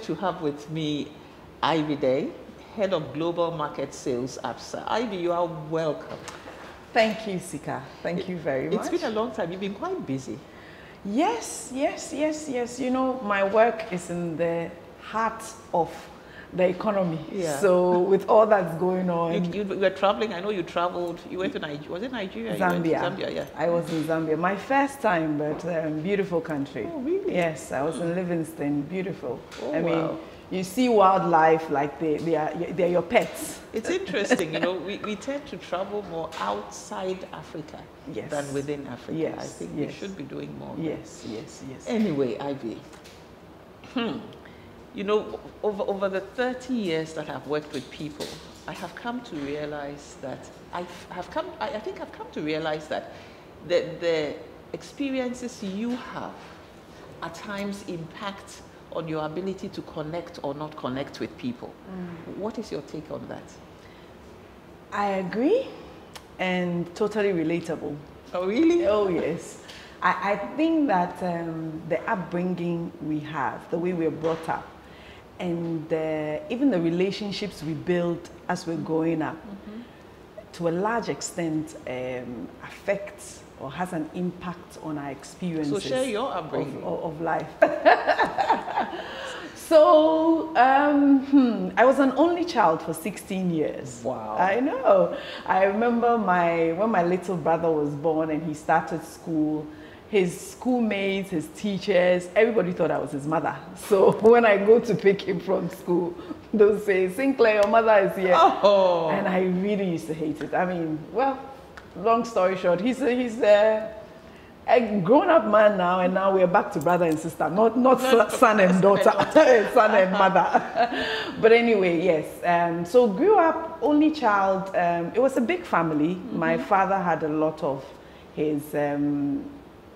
to have with me Ivy Deh, Head of Global Market Sales ABSA. Ivy, you are welcome. Thank you, Sika. Thank you very much. It's been a long time. You've been quite busy. Yes, yes, yes, yes. You know, my work is in the heart of the economy. Yeah. So with all that's going on, You, you were traveling. I know you traveled. You went to Nigeria. Was it Nigeria? Zambia. Zambia, yeah. I was in Zambia. My first time, but um, beautiful country. Oh, really? Yes, I was in Livingstone. Beautiful. Oh, I mean, wow. you see wildlife like they, they are they're your pets. It's interesting, you know, we, we tend to travel more outside Africa Yes. than within Africa. Yes, I Yes, think we should be doing more. Yes, yes, yes. Anyway, Ivy, hmm, you know, over, over the 30 years that I've worked with people, I have come to realize that I have come, I, I think I've come to realize that the, the experiences you have at times impact on your ability to connect or not connect with people. What is your take on that? I agree, and totally relatable. Oh, really? Oh, yes. I, I think that um, the upbringing we have, the way we're brought up, and uh, even the relationships we build as we're growing up, to a large extent, um, affects or has an impact on our experiences So share your of, upbringing. of, of life. so um, hmm, I was an only child for 16 years. Wow. I know. I remember my when my little brother was born and he started school. His schoolmates, his teachers, everybody thought I was his mother. So when I go to pick him from school, they'll say, Sinclair, your mother is here. Oh. And I really used to hate it. I mean, well, long story short, he's a, he's a, a grown-up man now, and now we're back to brother and sister, not not son- son and daughter, son and mother. but anyway, yes. Um, so grew up only child. Um, it was a big family. My father had a lot of his. Um,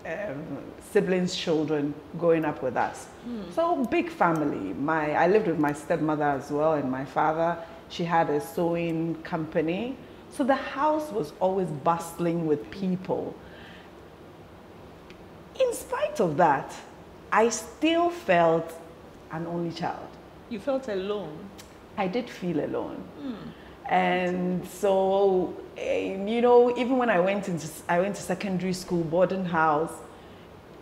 um, siblings, children growing up with us. So big family. My I lived with my stepmother as well, and my father. She had a sewing company, so the house was always bustling with people. In spite of that, I still felt an only child. You felt alone. I did feel alone. And so, eh, you know, even when I went into I went to secondary school, boarding house,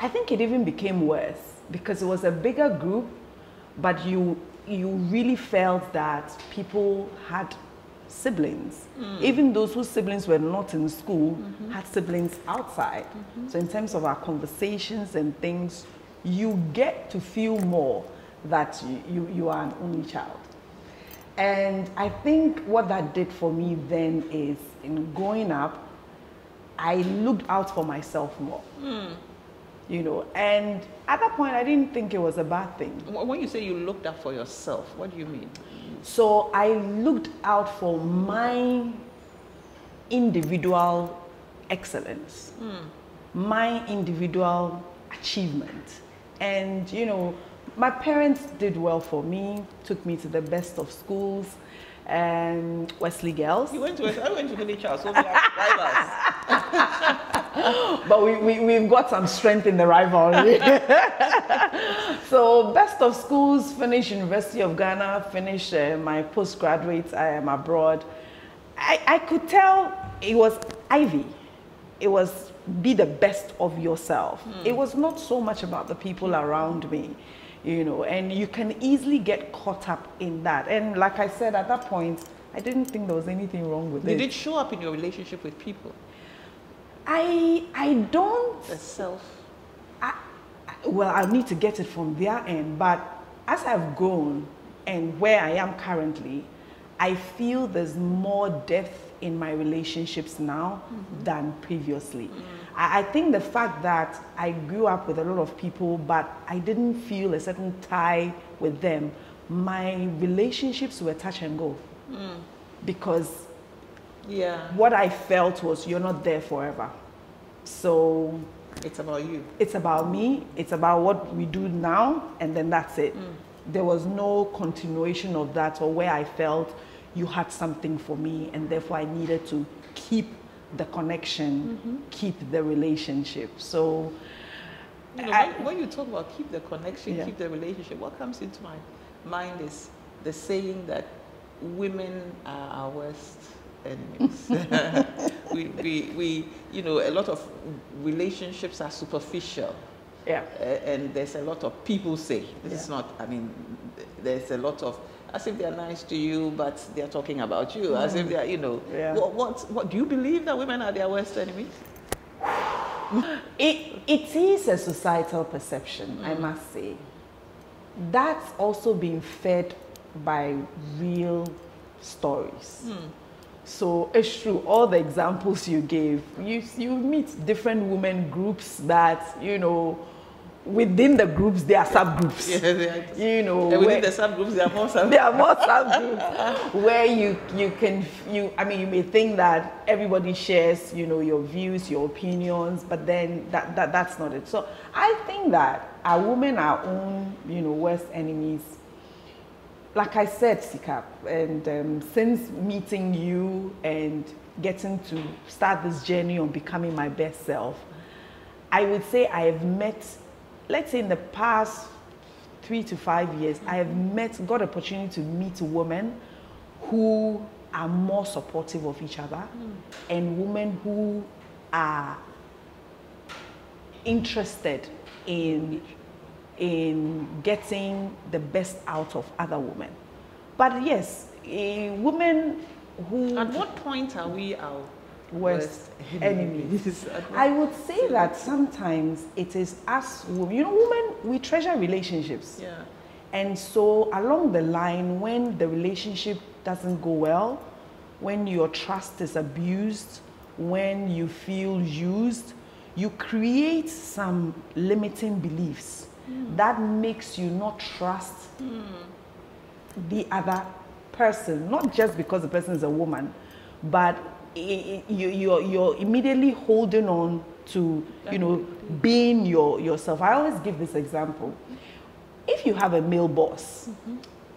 I think it even became worse because it was a bigger group, but you you really felt that people had siblings. Mm. Even those whose siblings were not in school mm-hmm. had siblings outside. Mm-hmm. So in terms of our conversations and things, you get to feel more that you, you, you are an only child. And I think what that did for me then is in growing up, I looked out for myself more. Hmm. You know, and at that point, I didn't think it was a bad thing. When you say you looked out for yourself, what do you mean? So I looked out for my individual excellence, hmm. my individual achievement. And, you know, my parents did well for me, took me to the best of schools, and Wesley Girls. You went to Wesley, I went to House, so we are rivals. but we, we, we've got some strength in the rivalry. so, best of schools, finished University of Ghana, finished uh, my postgraduate, I am abroad. I, I could tell it was Ivy. It was be the best of yourself. It was not so much about the people around me, you know, and you can easily get caught up in that. And like I said at that point, I didn't think there was anything wrong with Did it. it show up in your relationship with people? I I don't The self. I, I- well, I need to get it from their end. But as I've grown and where I am currently, I feel there's more depth in my relationships now mm-hmm. than previously. I, I think the fact that I grew up with a lot of people, but I didn't feel a certain tie with them, my relationships were touch and go. Mm. Because Yeah. what I felt was you're not there forever. So It's about you. it's about me, it's about what we do now, and then that's it. Mm. There was no continuation of that or where I felt you had something for me, and therefore I needed to keep the connection, keep the relationship. So, You know, I- when, when you talk about keep the connection, Yeah. keep the relationship, what comes into mind? mind is the saying that women are our worst enemies. we, we, we, you know, a lot of relationships are superficial. Yeah. Uh, and there's a lot of people say, this is not, I mean, there's a lot of, as if they're nice to you, but they're talking about you, as if mm. they're, you know, Yeah. what, what, what, do you believe that women are their worst enemies? It, it is a societal perception, I mm. must say. That's also being fed by real stories. Mm. So it's true, all the examples you gave, you, you meet different women groups that, you know, within the groups, there are subgroups. Are, You know, and where- within the subgroups, there are more subgroups. there are more subgroups where you you can you I mean you may think that everybody shares you know your views your opinions but then that, that that's not it so I think that our women are our own you know worst enemies like I said Sikap and um, since meeting you and getting to start this journey on becoming my best self I would say I have met let's say in the past three to five years, I have met, got opportunity to meet women who are more supportive of each other and women who are interested in, in getting the best out of other women. But yes, eh, a woman who At what point are we our worst worst enemies. I would say that sometimes it is us women. You know, women, we treasure relationships. yeah. And so, along the line, when the relationship doesn't go well, when your trust is abused, when you feel used, you create some limiting beliefs hmm. that makes you not trust hmm. the other person, not just because the person is a woman, but you, you're, you're immediately holding on to, you know, being your, yourself. I always give this example. If you have a male boss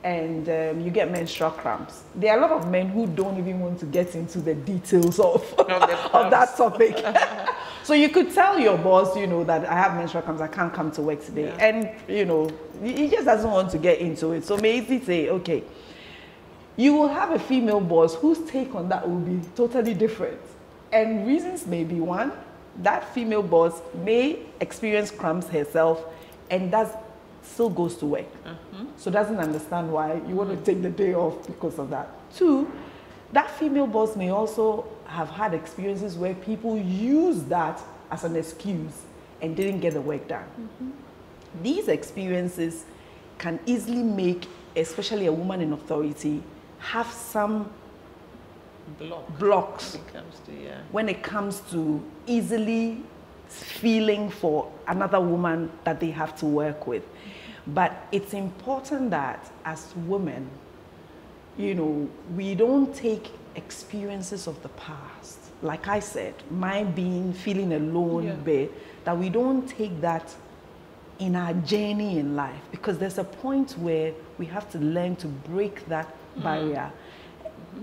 and um, you get menstrual cramps, there are a lot of men who don't even want to get into the details of, of that topic. so you could tell your boss, you know, that I have menstrual cramps, I can't come to work today. Yeah. And, you know, he just doesn't want to get into it. So may easily say, okay, you will have a female boss whose take on that will be totally different. And reasons may be one, that female boss may experience cramps herself and does still goes to work. Mm-hmm. So doesn't understand why you want to mm. take the day off because of that. Two, that female boss may also have had experiences where people use that as an excuse and didn't get the work done. Mm-hmm. These experiences can easily make, especially a woman in authority, have some Block. blocks When it comes to, yeah. when it comes to easily feeling for another woman that they have to work with. But it's important that as women, you know, we don't take experiences of the past. Like I said, my being feeling alone Yeah. bit, that we don't take that in our journey in life because there's a point where we have to learn to break that barrier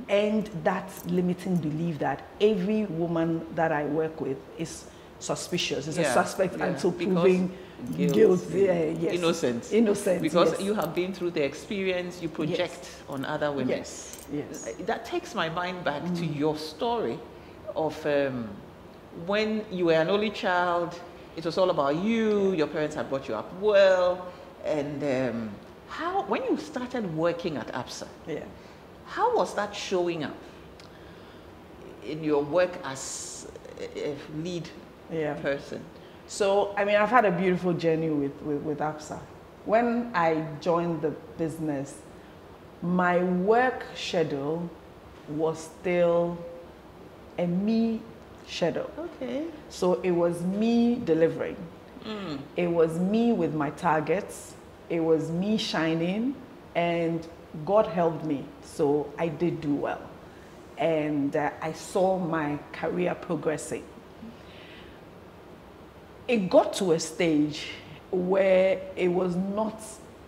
and that limiting belief that every woman that I work with is suspicious, is a suspect yeah, until because proving guilt, guilt. Yeah, yes. innocence. Innocent. Because yes. you have been through the experience you project on other women. Yes. Yes. Uh, That takes my mind back to your story of um, when you were an only child, it was all about you, your parents had brought you up well, and um, how, when you started working at Absa, Yeah. how was that showing up in your work as a lead Yeah. person? So, I mean, I've had a beautiful journey with, with, with Absa. When I joined the business, my work schedule was still a me schedule. Okay. So it was me delivering. Hmm. It was me with my targets. It was me shining, and God helped me. So I did do well. And uh, I saw my career progressing. It got to a stage where it was not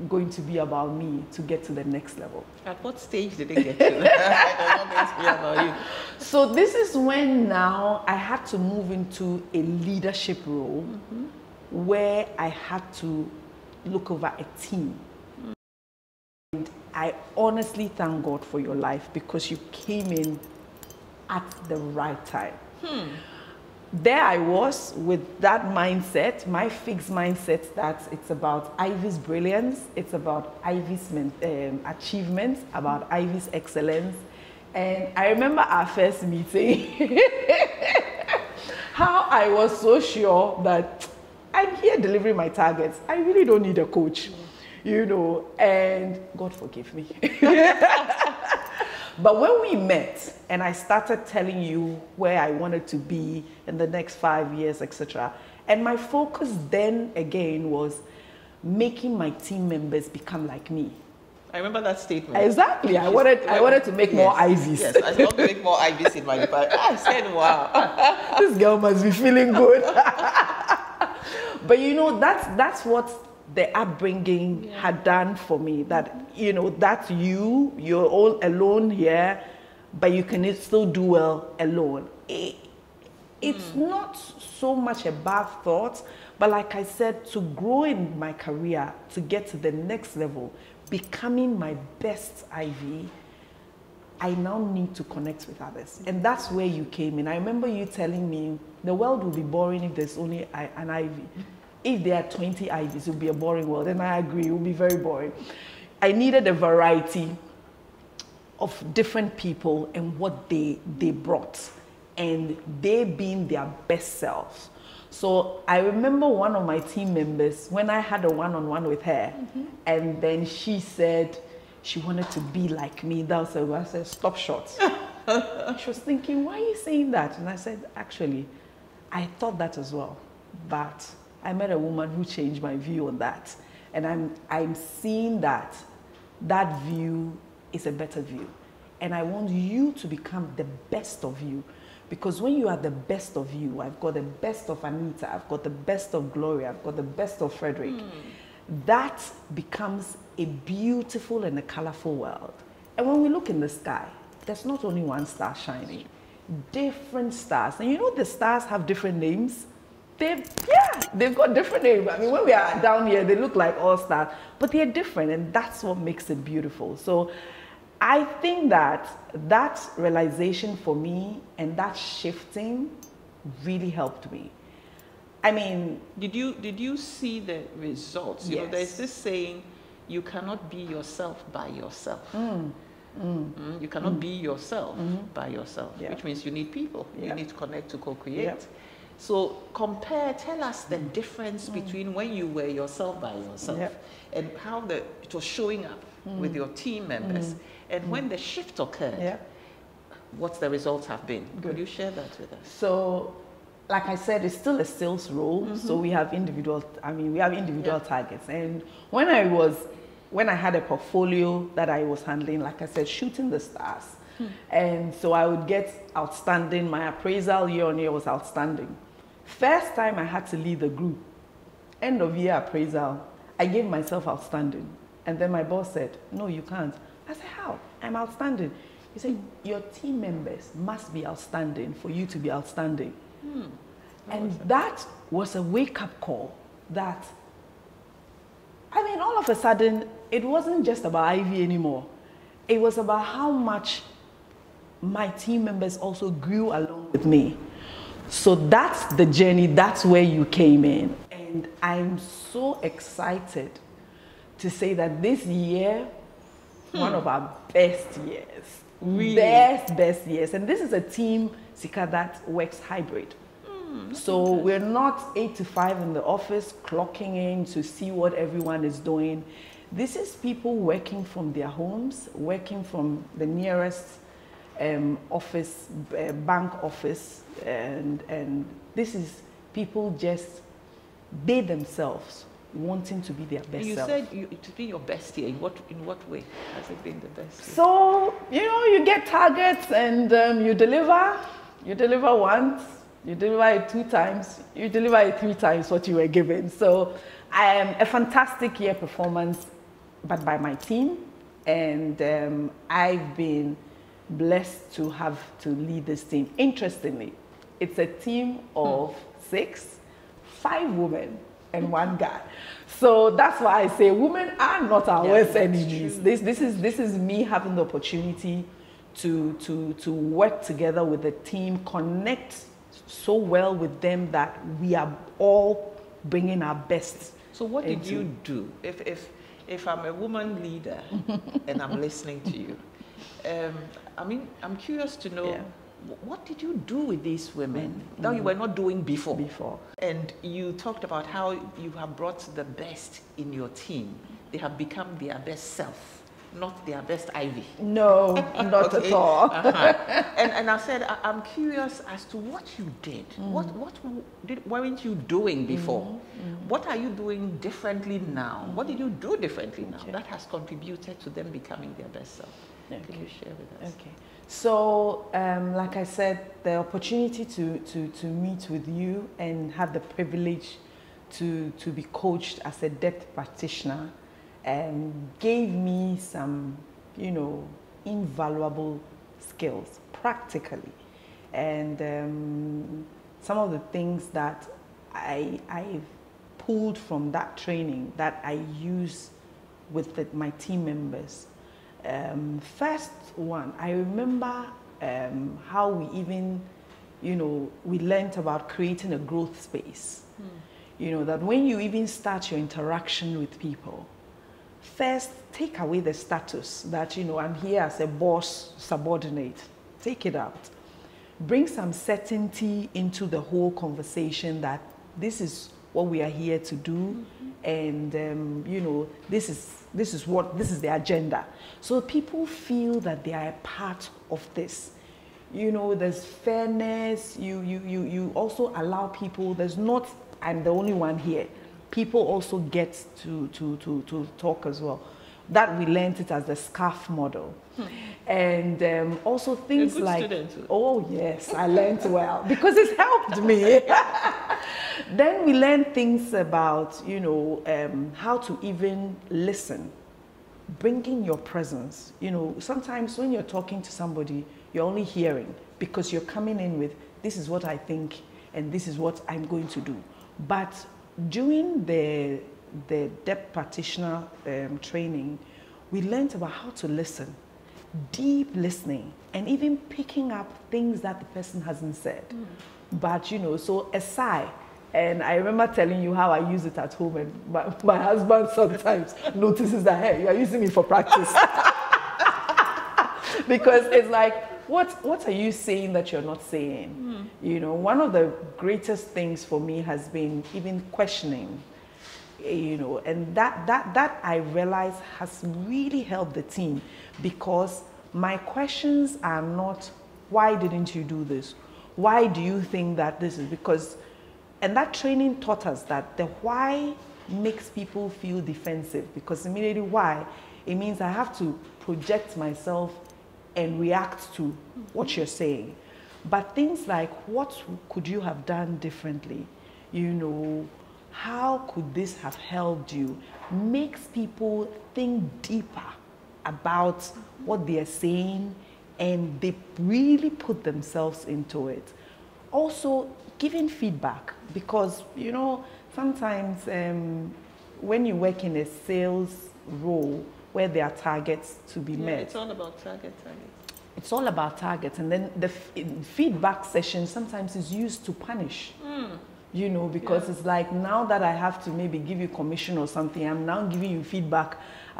going to be about me to get to the next level. At what stage did it get to? it was not going to be about you. So this is when now I had to move into a leadership role where I had to look over a team. And I honestly thank God for your life because you came in at the right time. Hmm. There I was with that mindset, my fixed mindset that it's about Ivy's brilliance, it's about Ivy's um, achievements, about Ivy's excellence. And I remember our first meeting, how I was so sure that I'm here delivering my targets. I really don't need a coach, you know, and God forgive me. but when we met and I started telling you where I wanted to be in the next five years, etc., and my focus then again was making my team members become like me. I remember that statement. Exactly. I wanted I wanted to make yes, more Ivies. Yes, I want to make more Ivies in my department. I said, wow. this girl must be feeling good. but you know, that's that's what the upbringing yeah. had done for me. That you know, that's you. You're all alone here, but you can still do well alone. It, it's mm. not so much a bad thought, but like I said, to grow in my career, to get to the next level, becoming my best Ivy, I now need to connect with others. And that's where you came in. I remember you telling me the world will be boring if there's only an Ivy if there are 20 Ivies, it would be a boring world. And I agree, it would be very boring. I needed a variety of different people and what they, they brought, and they being their best selves. So I remember one of my team members when I had a one on one with her, mm-hmm. and then she said she wanted to be like me. That was I said, stop short. she was thinking, why are you saying that? And I said, actually, I thought that as well. But I met a woman who changed my view on that. And I'm, I'm seeing that that view is a better view. And I want you to become the best of you. Because when you are the best of you, I've got the best of Anita, I've got the best of Gloria, I've got the best of Frederick, mm. That becomes a beautiful and a colorful world. And when we look in the sky, there's not only one star shining, different stars. And you know the stars have different names? they yeah, they've got different names. I mean, when we are down here, they look like all stars, but they're different, and that's what makes it beautiful. So I think that that realization for me and that shifting really helped me. I mean, did you did you see the results? You yes. know, there's this saying, you cannot be yourself by yourself. Mm. Mm. Mm. You cannot mm. be yourself -hmm. by yourself, yeah. which means you need people. Yeah. You need to connect to co-create. Yeah. So compare, tell us the difference mm. between when you were yourself by yourself and how the, it was showing up mm. with your team members. Mm. And when mm. the shift occurred, what the results have been. Good. Could you share that with us? So, like I said, it's still a sales role. -hmm. So we have individual, I mean, we have individual yep. targets. And when I was, when I had a portfolio that I was handling, like I said, shooting the stars. Hmm. And so I would get outstanding. My appraisal year on year was outstanding. First time I had to lead the group, end of year appraisal, I gave myself outstanding. And then my boss said, No, you can't. I said, How? I'm outstanding. He said, Your team members must be outstanding for you to be outstanding. Hmm. And that was a wake up call that, I mean, all of a sudden, it wasn't just about Ivy anymore. It was about how much my team members also grew along with me. So that's the journey, that's where you came in. And I'm so excited to say that this year, hmm. one of our best years. Really? Best, best years. And this is a team, Sika, that works hybrid. Hmm, so we're not eight to five in the office, clocking in to see what everyone is doing. This is people working from their homes, working from the nearest um, office, uh, bank office, and, and this is people just, they themselves wanting to be their best you self. said you, to be your best year. In what, in what way has it been the best year? So, you know, you get targets and um, you deliver. You deliver once, you deliver it two times, you deliver it three times what you were given. So, I um, a fantastic year performance, but by my team. And um, I've been blessed to have to lead this team. Interestingly, it's a team of hmm. six, five women, and one guy. So that's why I say women are not our worst enemies. This this is this is me having the opportunity to to to work together with the team, connect so well with them that we are all bringing our best. So what did you do if if if I'm a woman leader and I'm listening to you? Um, I mean, I'm curious to know Yeah. what did you do with these women that you were not doing before? Before. And you talked about how you have brought the best in your team. They have become their best self, not their best Ivy. No, not Okay. at all. Uh-huh. and, and I said, I, I'm curious as to what you did. What, what w- did, weren't you doing before? What are you doing differently now? What did you do differently now Okay. that has contributed to them becoming their best self? Can Okay. you share with us? Okay. So, um, like I said, the opportunity to, to, to meet with you and have the privilege to, to be coached as a depth practitioner um, gave me some, you know, invaluable skills practically. And um, some of the things that I, I've pulled from that training that I use with the, my team members. Um, first one, I remember um, how we even, you know, we learned about creating a growth space. You know, that when you even start your interaction with people, first take away the status that, you know, I'm here as a boss subordinate. Take it out. Bring some certainty into the whole conversation that this is what we are here to do and um, you know this is this is what this is the agenda. So people feel that they are a part of this. You know there's fairness. You you you, you also allow people. There's not i'm the only one here people also get to to to, to talk as well. That we learned it as the SCARF model. And um, also things like student oh yes i learned well because it's helped me. Then we learn things about you know um, how to even listen. Bringing your presence. You know sometimes when you're talking to somebody you're only hearing because you're coming in with this is what i think and this is what i'm going to do. But during the the depth practitioner um, training we learned about how to listen deep listening and even picking up things that the person hasn't said but you know so a sigh and I remember telling you how I use it at home, and my, my husband sometimes notices that, hey, you are using me for practice. because it's like, what, what are you saying that you're not saying? Hmm. You know, one of the greatest things for me has been even questioning, you know, and that, that, that I realize has really helped the team because my questions are not, why didn't you do this? Why do you think that this is? Because and that training taught us that the why makes people feel defensive because immediately why, it means I have to project myself and react to what you're saying. But things like what could you have done differently? You know, how could this have helped you? Makes people think deeper about what they're saying and they really put themselves into it. Also, giving feedback because you know sometimes um, when you work in a sales role where there are targets to be Yeah, met, it's all about target, target. it's all about targets. And then the feedback session sometimes is used to punish. Hmm. You know because Yeah. it's like now that i have to maybe give you commission or something i'm now giving you feedback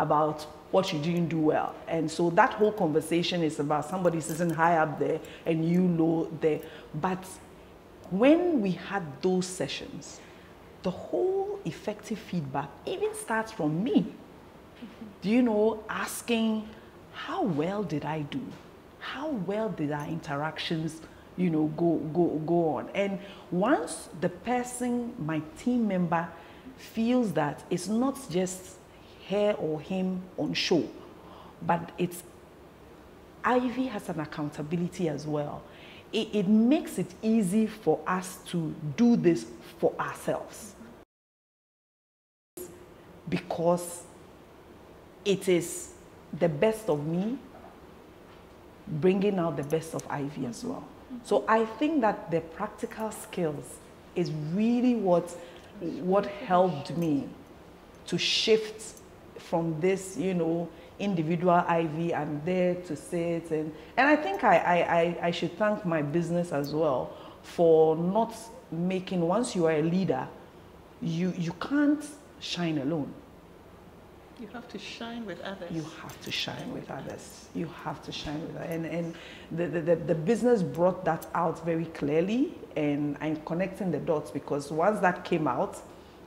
about what you didn't do well. And so that whole conversation is about somebody sitting high up there and you low there. But when we had those sessions the whole effective feedback even starts from me do you know asking how well did i do? How well did our interactions you know go go go on? And once the person my team member feels that it's not just her or him on show but it's ivy has an accountability as well. It, it makes it easy for us to do this for ourselves. Because it is the best of me bringing out the best of Ivy as well. So I think that the practical skills is really what what helped me to shift from this, you know, individual Ivy, I'm there to sit and and I think I, I, I, I should thank my business as well for not making once you are a leader, you you can't shine alone. You have to shine with others. You have to shine with others. You have to shine with others. And, and the, the, the business brought that out very clearly, and I'm connecting the dots because once that came out,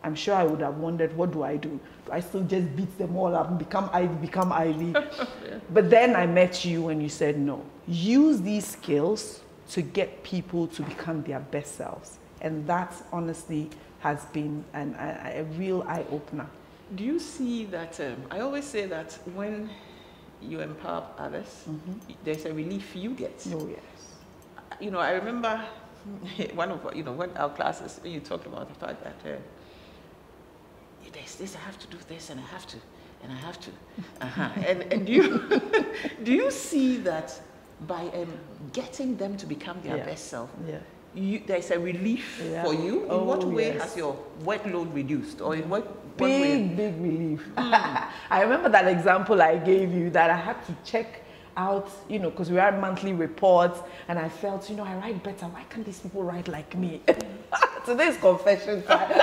I'm sure I would have wondered, what do I do? Do I still just beat them all up and become Ivy, become Ivy? yeah. But then I met you and you said, no, use these skills to get people to become their best selves. And that honestly has been an, a, a real eye opener. Do you see that? Um, I always say that when you empower others, mm-hmm. there's a relief you get. Oh, yes. You know, I remember one of you know when our classes you talked about the fact that uh, there's this I have to do this and I have to and I have to, uh-huh. and and do you do you see that by um, getting them to become their yeah. best self? Yeah you, there's a relief yeah. for you. In oh, what way yes. has your workload reduced, or in what big big relief? Mm. I remember that example I gave you that I had to check out, you know, because we had monthly reports, and I felt, you know, I write better. Why can't these people write like me? Today's confession time.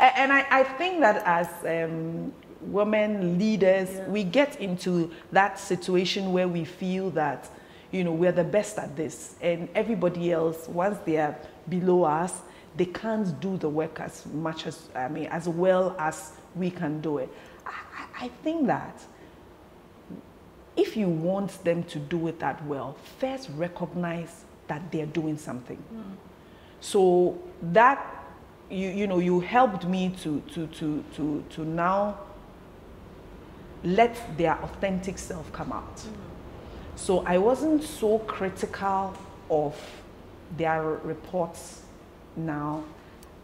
and I, I, think that as um, women leaders, yeah. we get into that situation where we feel that you know, we're the best at this. And everybody else, once they are below us, they can't do the work as much as, I mean, as well as we can do it. I, I think that if you want them to do it that well, first recognize that they're doing something. Mm. So that, you, you know, you helped me to, to, to, to, to now let their authentic self come out. Mm. So I wasn't so critical of their reports now.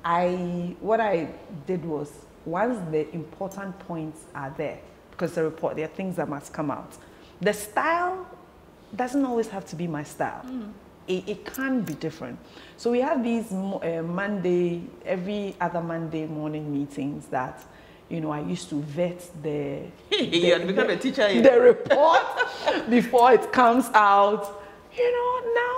I what I did was once the important points are there, because the report, there are things that must come out. The style doesn't always have to be my style. Mm. It, it, can be different. So we have these uh, Monday, every other Monday morning meetings that you know, I used to vet the, you had become a teacher the report before it comes out. You know, now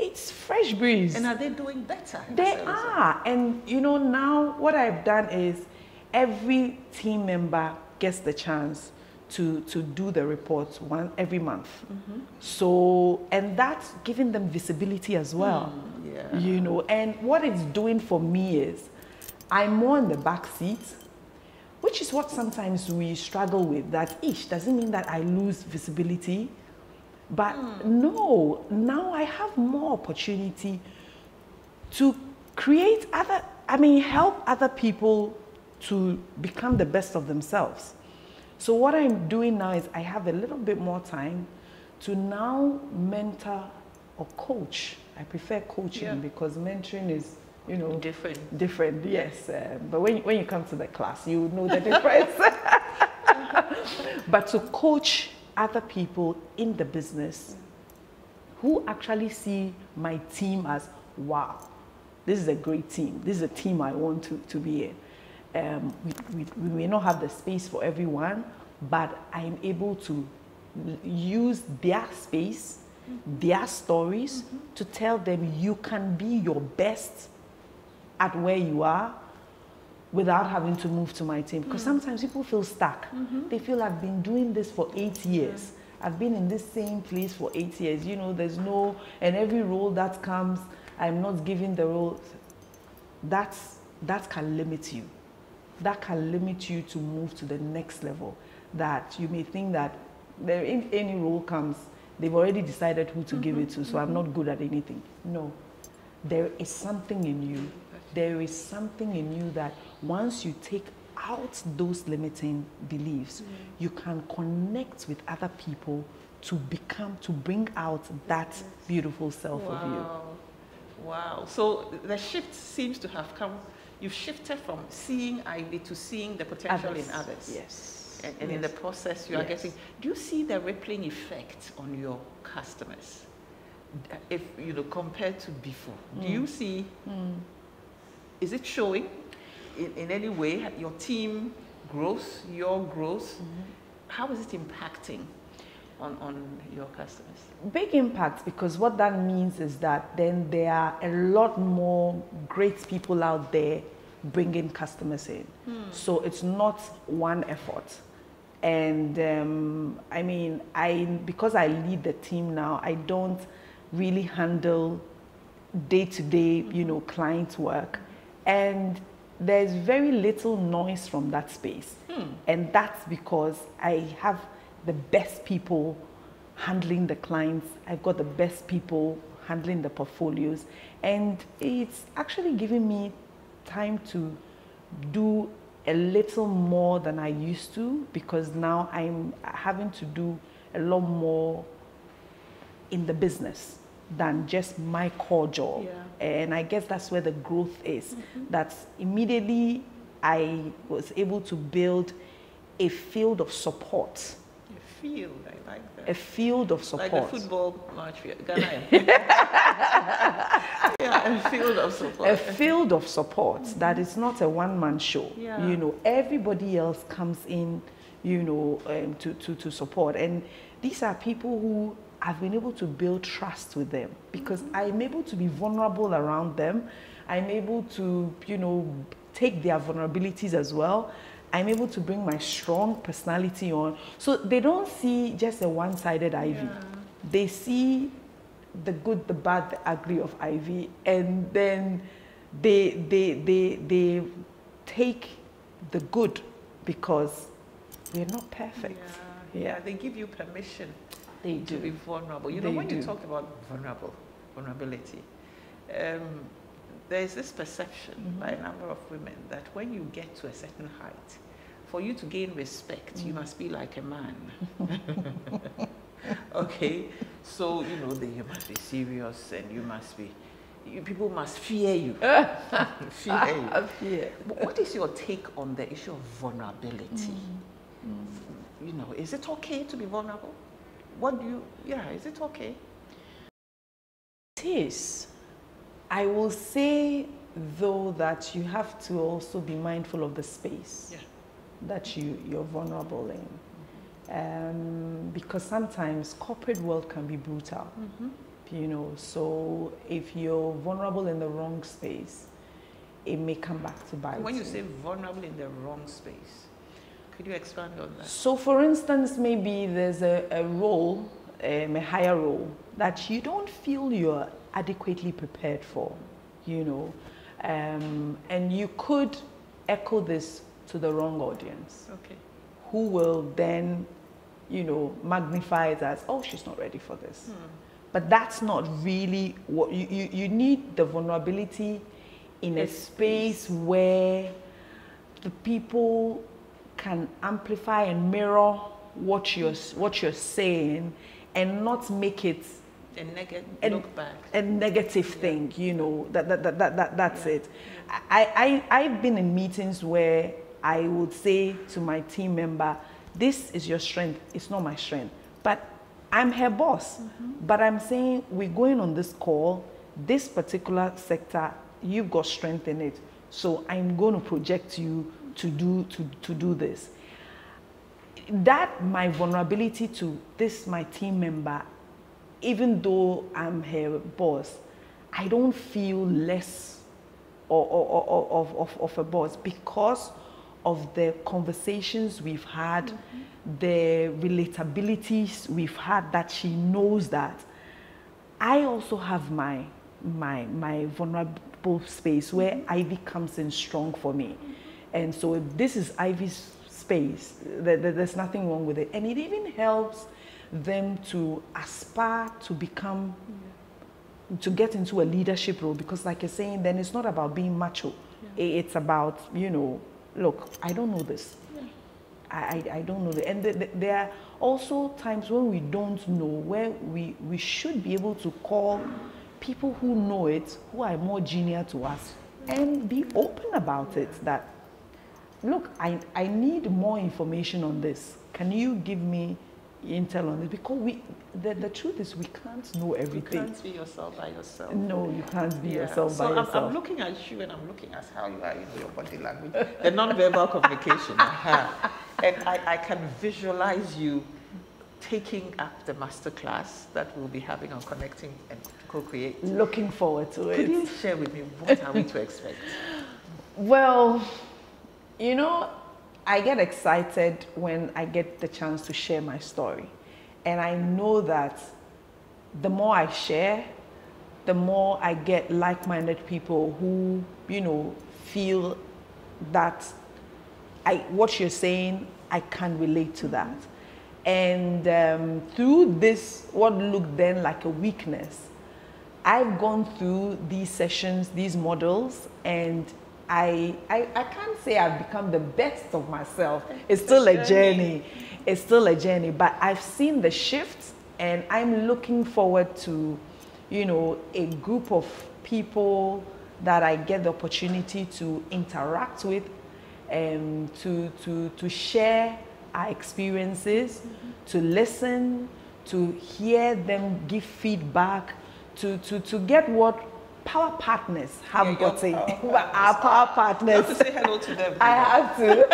it's fresh breeze. And are they doing better? They are. And you know, now what I've done is every team member gets the chance to, to do the report one every month. Mm-hmm. So, and that's giving them visibility as well. Mm, yeah. You know, and what it's doing for me is I'm more in the back seat which is what sometimes we struggle with that ish doesn't mean that I lose visibility. But mm. no, now I have more opportunity to create other, I mean, help other people to become the best of themselves. So, what I'm doing now is I have a little bit more time to now mentor or coach. I prefer coaching yeah. because mentoring is you know different different yes uh, but when, when you come to the class you know the difference but to coach other people in the business who actually see my team as wow this is a great team this is a team i want to, to be in um, we, we, we may not have the space for everyone but i'm able to use their space their stories mm-hmm. to tell them you can be your best at where you are without having to move to my team. Because mm. sometimes people feel stuck. Mm-hmm. They feel I've been doing this for eight years. Yeah. I've been in this same place for eight years. You know, there's no, and every role that comes, I'm not giving the role. That's, that can limit you. That can limit you to move to the next level. That you may think that there, if any role comes, they've already decided who to mm-hmm. give it to, so mm-hmm. I'm not good at anything. No. There is something in you there is something in you that once you take out those limiting beliefs, mm. you can connect with other people to become, to bring out that beautiful self wow. of you. Wow. So the shift seems to have come, you've shifted from seeing Ivy to seeing the potential others. in others. Yes. And, and yes. in the process, you yes. are getting, do you see the rippling effect on your customers? If, you know, compared to before, mm. do you see mm is it showing in, in any way? Your team growth, your growth, mm-hmm. how is it impacting on, on your customers? Big impact because what that means is that then there are a lot more great people out there bringing customers in. Hmm. So it's not one effort. And um, I mean, I because I lead the team now, I don't really handle day to day, you know, client work. And there's very little noise from that space. Hmm. And that's because I have the best people handling the clients. I've got the best people handling the portfolios. And it's actually giving me time to do a little more than I used to because now I'm having to do a lot more in the business than just my core job. Yeah. And I guess that's where the growth is. Mm-hmm. That's immediately I was able to build a field of support. A field, I like that. A field of support. Like a football match, Ghana. yeah, a field of support. A field of support mm-hmm. that is not a one-man show. Yeah. You know, everybody else comes in, you know, um, to, to, to support. And these are people who I've been able to build trust with them because I'm able to be vulnerable around them. I'm able to, you know, take their vulnerabilities as well. I'm able to bring my strong personality on. So they don't see just a one sided Ivy. Yeah. They see the good, the bad, the ugly of Ivy. And then they, they, they, they take the good because we're not perfect. Yeah, yeah. yeah they give you permission they do. to be vulnerable. You know, when do. you talk about vulnerable, vulnerability, um, there's this perception mm -hmm. by a number of women that when you get to a certain height, for you to gain respect, mm. you must be like a man. okay, so you know that you must be serious and you must be. You, people must fear you. fear you. fear. What is your take on the issue of vulnerability? Mm. You know, is it okay to be vulnerable? What do you, yeah, is it okay? It is. I will say, though, that you have to also be mindful of the space yeah. that you, you're vulnerable in. Um, because sometimes corporate world can be brutal. Mm -hmm. You know, so if you're vulnerable in the wrong space, it may come back to bite. you. When you say vulnerable in the wrong space, could you expand on that? So, for instance, maybe there's a, a role, um, a higher role, that you don't feel you're adequately prepared for, you know, um, and you could echo this to the wrong audience. Okay. Who will then, you know, magnify it as, oh, she's not ready for this. Hmm. But that's not really what you, you, you need the vulnerability in a space where the people can amplify and mirror what you're what you're saying and not make it a, neg- a, look back. a negative yeah. thing you know that, that, that, that, that that's yeah. it I, I i've been in meetings where i would say to my team member this is your strength it's not my strength but i'm her boss mm-hmm. but i'm saying we're going on this call this particular sector you've got strength in it so i'm going to project you to do, to, to do this. That my vulnerability to this, my team member, even though I'm her boss, I don't feel less or, or, or, of, of, of a boss because of the conversations we've had, mm-hmm. the relatabilities we've had that she knows that I also have my my my vulnerable space where mm-hmm. Ivy comes in strong for me. Mm-hmm. And so this is Ivy's space. There's nothing wrong with it. And it even helps them to aspire to become, to get into a leadership role because like you're saying, then it's not about being macho. Yeah. It's about, you know, look, I don't know this. Yeah. I, I, don't know. This. And the, the, there are also times when we don't know, where we, we should be able to call people who know it, who are more junior to us, and be open about it that look, I, I need more information on this. Can you give me intel on this because we the, the truth is we can't know everything. You can't be yourself by yourself. No, you can't be yeah. yourself so by I'm, yourself. I'm looking at you and I'm looking at how you are, know, your body language, the non-verbal communication. And I, I can visualize you taking up the master class that we'll be having on connecting and co-create. Looking forward to Could it. Could you share with me what are we to expect? Well, you know, I get excited when I get the chance to share my story. And I know that the more I share, the more I get like minded people who, you know, feel that I, what you're saying, I can relate to that. And um, through this, what looked then like a weakness, I've gone through these sessions, these models, and I, I, I can't say I've become the best of myself. It's still a journey. It's still a journey, but I've seen the shift and I'm looking forward to, you know, a group of people that I get the opportunity to interact with and um, to, to, to share our experiences, mm -hmm. to listen, to hear them give feedback, to, to, to get what power partners have yeah, gotten. Power our power partners. You have to say hello to them. I have to.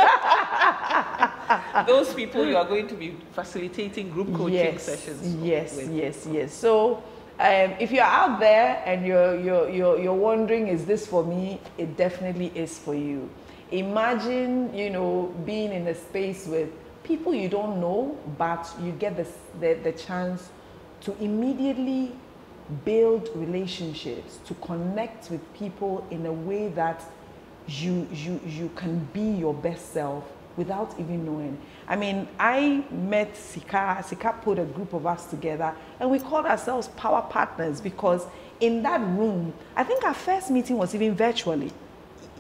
Those people you are going to be facilitating group coaching yes, sessions. Yes, with. yes, yes. So um, if you're out there and you're, you're, you're, you're wondering, is this for me? It definitely is for you. Imagine, you know, being in a space with people you don't know, but you get the, the, the chance to immediately build relationships, to connect with people in a way that you, you, you can be your best self without even knowing. I mean, I met Sika, Sika put a group of us together and we called ourselves power partners because in that room, I think our first meeting was even virtually.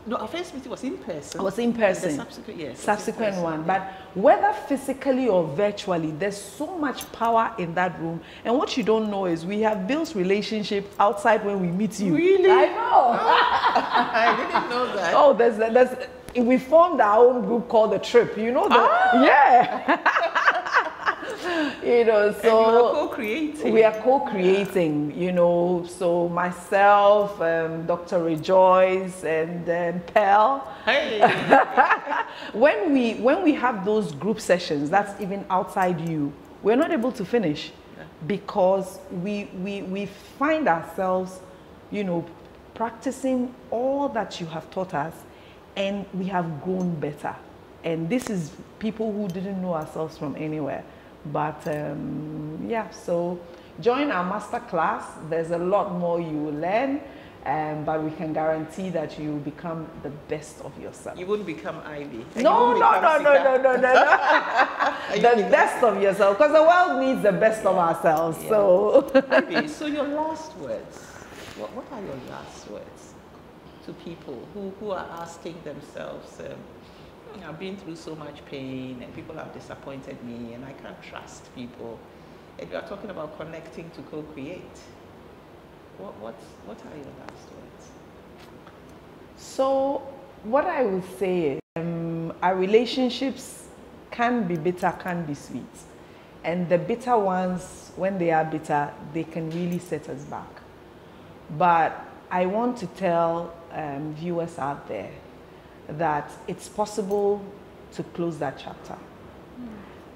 No, our first meeting was in person. It was in person. Subsequent, yes. Subsequent one. But whether physically or virtually, there's so much power in that room. And what you don't know is we have built relationship outside when we meet you. Really? I know. I didn't know that. Oh, there's, there's, we formed our own group called The Trip. You know that? Ah. Yeah. you know, so co-creating. We are co-creating, you know. So myself, um, Dr. Rejoice, and then Pearl. Hey. when we when we have those group sessions, that's even outside you. We're not able to finish because we we we find ourselves, you know, practicing all that you have taught us, and we have grown better. And this is people who didn't know ourselves from anywhere. But um, yeah, so join our master class. There's a lot more you will learn. Um, but we can guarantee that you will become the best of yourself. You wouldn't become Ivy. No, no, no, no, no, no, no, no, the best of yourself, because the world needs the best of ourselves. Yeah. So, Ivy, so your last words. What, what are your last words to people who, who are asking themselves? Um, I've been through so much pain and people have disappointed me and I can't trust people. And you are talking about connecting to co-create. What, what, what are your last words? So what I would say is um, our relationships can be bitter, can be sweet. And the bitter ones, when they are bitter, they can really set us back. But I want to tell um, viewers out there that it's possible to close that chapter.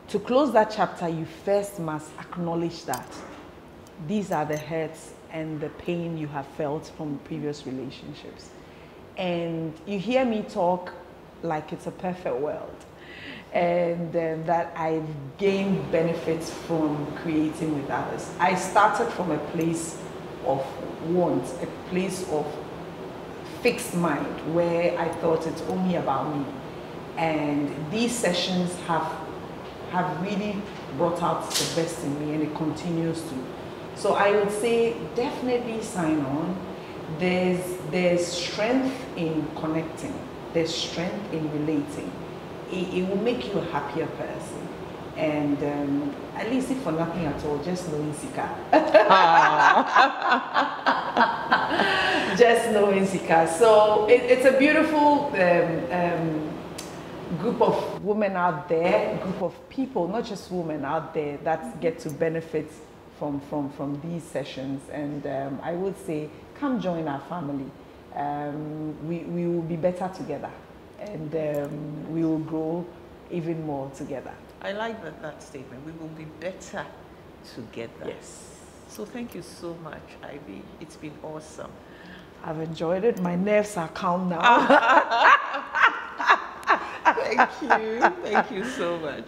To close that chapter, you first must acknowledge that these are the hurts and the pain you have felt from previous relationships. And you hear me talk like it's a perfect world. And um, that I've gained benefits from creating with others. I started from a place of want, a place of fixed mind where I thought it's only about me. And these sessions have, have really brought out the best in me and it continues to. So I would say definitely sign on. There's, there's strength in connecting. There's strength in relating. It, it will make you a happier person. And um, at least if for nothing at all, just knowing Sika. just knowing Sika. So it, it's a beautiful um, um, group of women out there, group of people, not just women out there that get to benefit from, from, from these sessions. And um, I would say, come join our family. Um, we, we will be better together and um, we will grow even more together. I like that, that statement. We will be better together. Yes. So thank you so much, Ivy. It's been awesome. I've enjoyed it. My nerves are calm now. Ah. Thank you. Thank you so much.